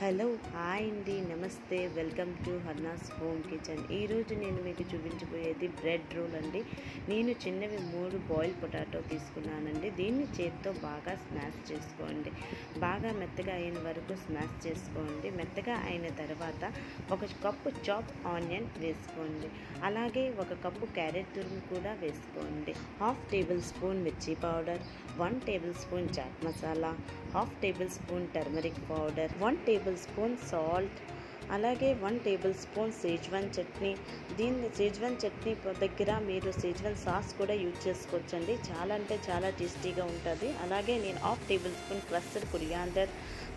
Hello hi అండి నమస్తే welcome to Harna's home kitchen. ఈరోజు నేను మీకు చూపించబోయేది బ్రెడ్ రోల్ అండి. నేను చిన్నవి మూడు బాయిల్ పొటాటో తీసుకున్నానండి. దీన్ని చేత్తో బాగా స్మాష్ చేసుకోండి. బాగా మెత్తగా అయిన వరకు స్మాష్ చేసుకోండి. మెత్తగా అయిన తర్వాత ఒక కప్పు చాప్ ఆనియన్ వేసుకోండి. అలాగే ఒక కప్పు క్యారెట్ తురుము కూడా వేసుకోండి. హాఫ్ టేబుల్ స్పూన్ మిర్చి powder one tablespoon chaat masala half tablespoon turmeric powder one table tablespoon salt అలాగే one tablespoon Schezwan chutney. దీన్ని సేజ్వాన్ చట్నీ దగ్గర మీరు సేజ్వాన్ సాస్ కూడా యూజ్ చేసుకోవచ్చండి. చాలా అంటే చాలా టేస్టీగా ఉంటుంది. అలాగే నేను half tablespoon crushed coriander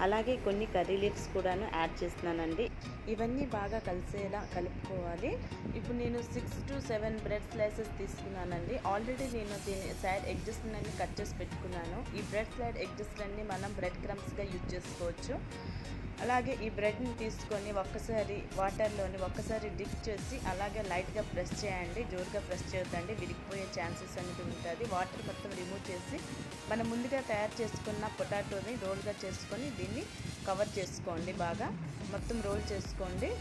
అలాగే కొన్ని కర్రీ లీవ్స్ కూడాను యాడ్ చేస్తున్నానండి. ఇవన్నీ బాగా కలిసేలా కలుపుకోవాలి. ఇప్పుడు నేను six to seven bread slices తీసుకున్నానండి. ఆల్రెడీ నేను దీని సైడ్ ఎగ్జెస్ కట్ చేసి పెట్టుకున్నాను. ఈ బ్రెడ్ సైడ్ ఎగ్జెస్ మనం బ్రెడ్ క్రమ్స్గా యూజ్ చేసుకోవచ్చు. అలాగే ఈ బ్రెడ్ని తీసుకొని ఒక్కసారి వాటర్లోని ఒక్కసారి డిప్ చేసి అలాగే లైట్గా ప్రెస్ చేయండి. జోరుగా ప్రెస్ చేయొద్దండి. విరిగిపోయే ఛాన్సెస్ అనేది ఉంటుంది. వాటర్ మొత్తం రిమూవ్ చేసి మనం ముందుగా తయారు చేసుకున్న పొటాటోని రోల్గా చేసుకొని దీన్ని కవర్ చేసుకోండి బాగా. మొత్తం రోల్ చేసుకోండి.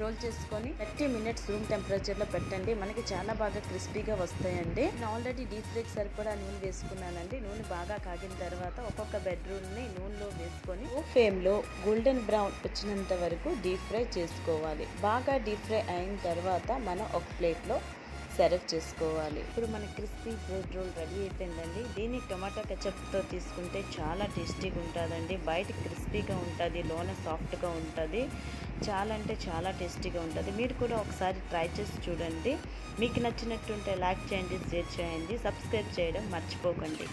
రోల్ చేసుకొని థర్టీ మినిట్స్ రూమ్ టెంపరేచర్లో పెట్టండి. మనకి చాలా బాగా క్రిస్పీగా వస్తాయండి. నేను ఆల్రెడీ డీప్ ఫ్రైకి సరిపడా నూనె వేసుకున్నానండి. నూనె బాగా కాగిన తర్వాత ఒక్కొక్క బెడ్రూమ్ని నూనెలో వేసుకొని ఓ గోల్డెన్ బ్రౌన్ వచ్చినంత వరకు డీప్ ఫ్రై చేసుకోవాలి. బాగా డీప్ ఫ్రై అయిన తర్వాత మనం ఒక ప్లేట్లో సర్వ్ చేసుకోవాలి. ఇప్పుడు మన క్రిస్పీ బ్రెడ్ రోల్ రెడీ అయిపోయిందండి. దీన్ని టొమాటో కెచప్తో తీసుకుంటే చాలా టేస్టీగా ఉంటుందండి. బయట క్రిస్పీగా ఉంటుంది లోన సాఫ్ట్గా ఉంటుంది. చాలా అంటే చాలా టేస్టీగా ఉంటుంది. మీరు కూడా ఒకసారి ట్రై చేసి చూడండి. మీకు నచ్చినట్టుంటే లైక్ చేయండి షేర్ చేయండి. సబ్స్క్రైబ్ చేయడం మర్చిపోకండి.